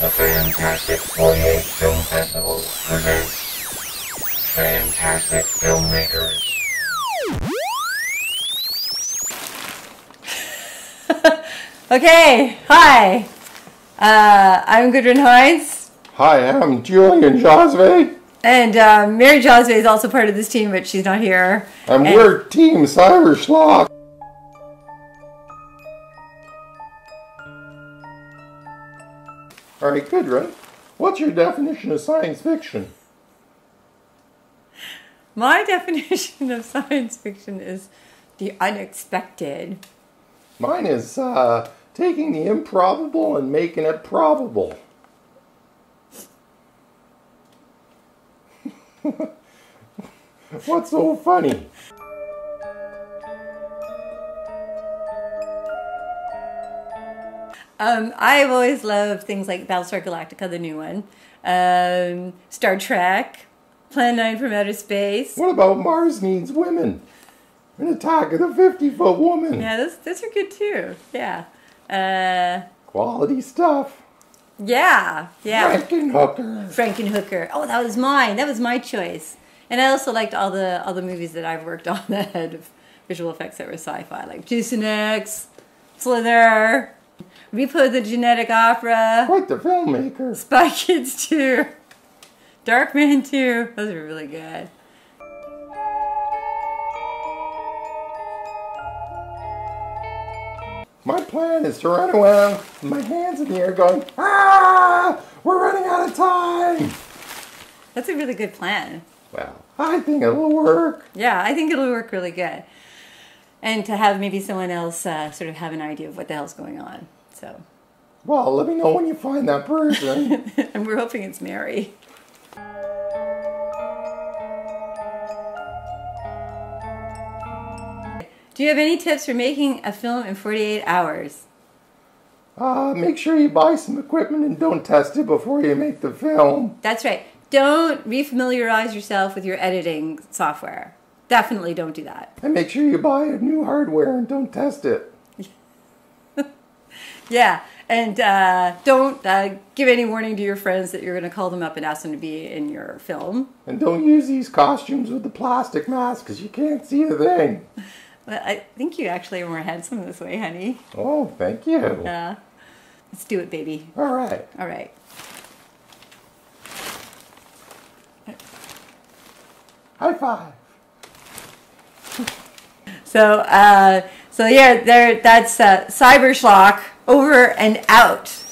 The Fantastic 48 Film Festival presents Fantastic Filmmakers. Okay, hi. Uh, I'm Gudrun Hines, Hi, I'm Julian Josve, and uh, Mary Josve is also part of this team, but she's not here. and And- we're Team Cyber Schlock. All right, good, right? What's your definition of science fiction? My definition of science fiction is the unexpected. Mine is uh, taking the improbable and making it probable. What's so funny? Um, I've always loved things like Battlestar Galactica, the new one, um, Star Trek, Plan 9 from Outer Space. What about Mars Needs Women? An attack of the 50 foot woman. Yeah, those, those are good too. Yeah. Uh, Quality stuff. yeah, yeah. Frankenhooker. Frankenhooker. Oh, that was mine. That was my choice. And I also liked all the all the movies that I've worked on that had visual effects that were sci-fi, like Jason X, Slither, Repo the Genetic Opera, Quite the filmmaker. Spy Kids 2, Darkman 2. Those are really good. My plan is to run around with my hands in the air going, ah, we're running out of time. That's a really good plan. Well, I think it'll work. Yeah, I think it'll work really good. And to have maybe someone else uh, sort of have an idea of what the hell's going on. So, Well, let me know when you find that person. and we're hoping it's Mary. Do you have any tips for making a film in 48 hours? uh, make sure you buy some equipment and don't test it before you make the film. That's right. Don't refamiliarize yourself with your editing software. Definitely don't do that. And make sure you buy a new hardware and don't test it. Yeah, and uh, don't uh, give any warning to your friends that you're going to call them up and ask them to be in your film. And don't use these costumes with the plastic mask because you can't see a thing. Well, I think you actually are more handsome this way, honey. Oh, thank you. Uh, let's do it, baby. All right. All right. High five. So, uh, so yeah, there. That's uh, Cyber Schlock over and out.